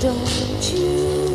Don't you?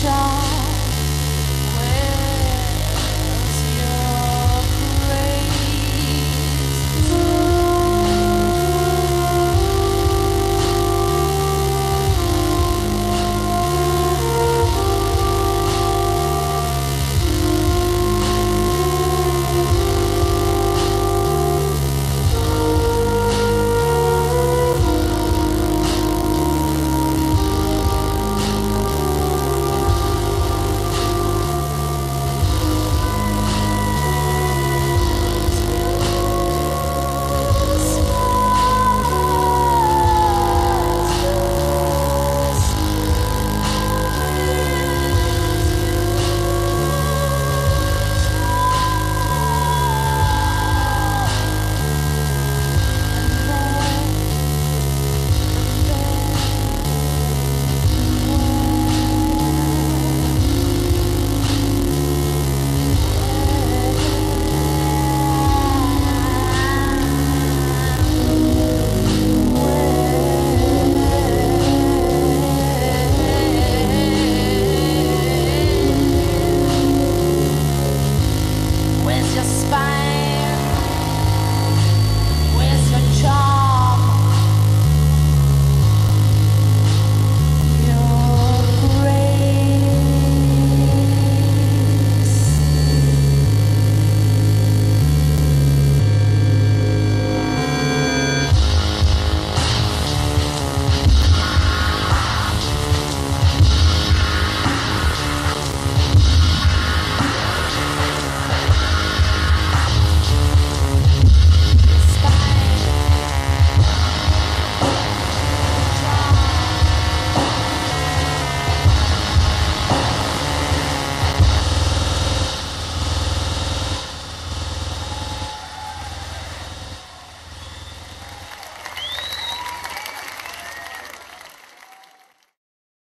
伤